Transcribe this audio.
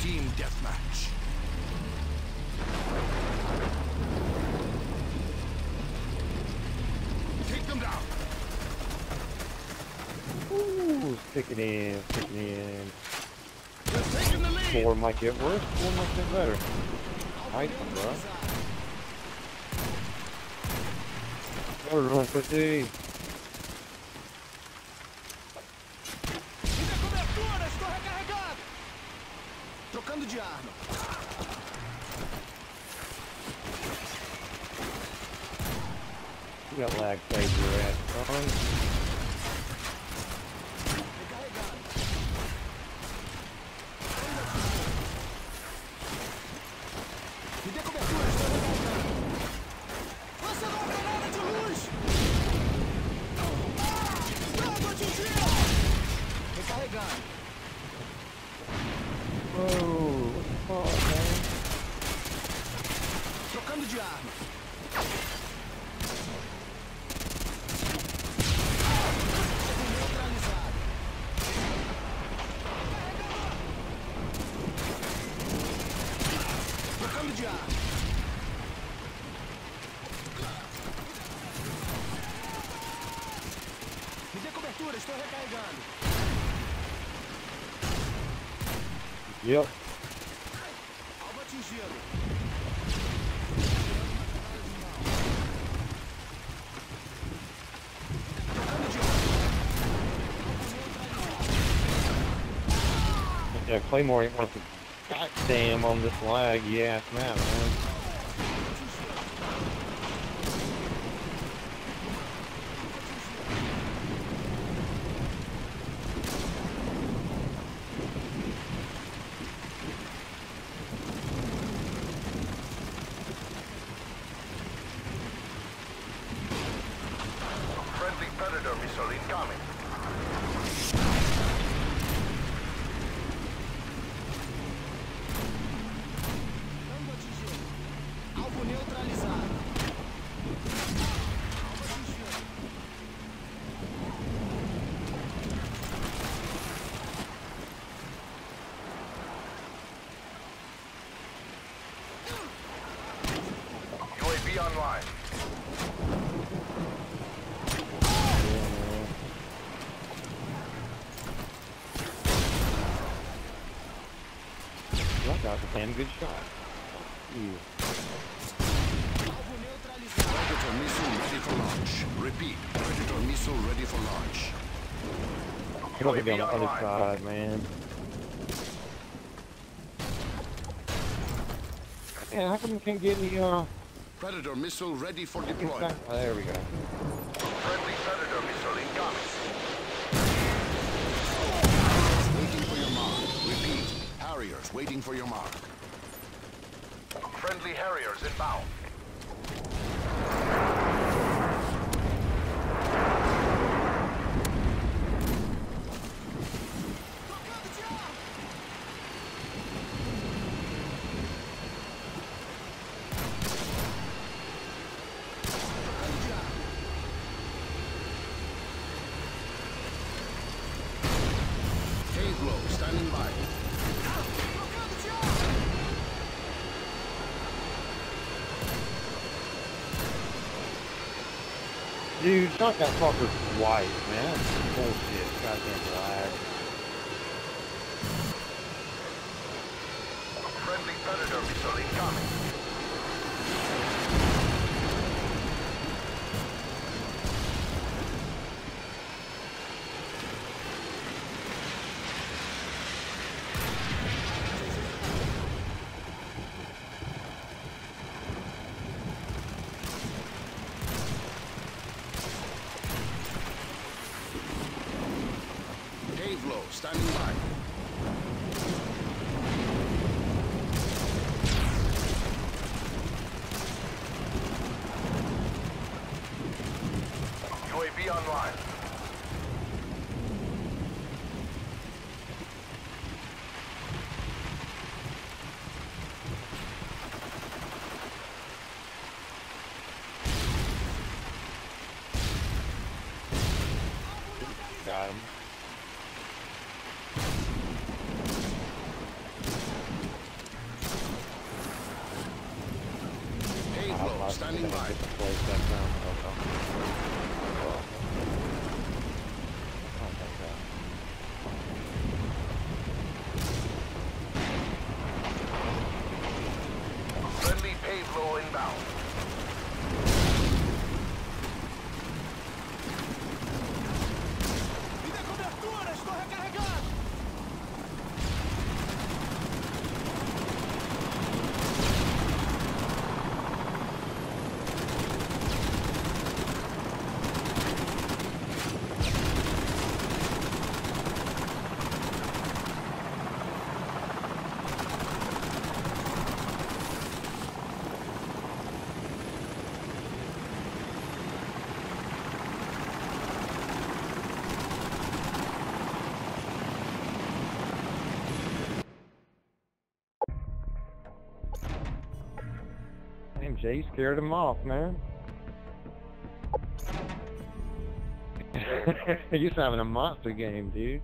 Team deathmatch. Take them down. Ooh, stick it in, stick it in. They're taking the lead. Four might get worse, four might get better. Nice one, bro. Third one got lag played your ass, Yep. Yeah, Claymore ain't worth a goddamn on this lag, yeah, man, man. Friendly Predator missile incoming. Alvo atingido. UAV online. That got a damn good shot. You. Alvo neutralizado. Predator missile ready for launch. Repeat, Predator missile ready for launch. Don't be on the other side, man. Yeah, how come you can't get any, uh, Predator missile ready for deployment. Oh, there we go. Friendly Predator missile incoming. Waiting for your mark. Repeat, Waiting for your mark. Friendly Harriers inbound. Trocando de arma. Trocando de arma. Pave Low, standing by. Dude, shot that fucker twice, man. That's bullshit. Goddamn lag. Friendly Predator missile incoming. Standing by. UAV online. Got him. Standing by. place that time. Okay. Well, I don't think. Friendly payload inbound. Jay scared him off, man. He's having a monster game, dude.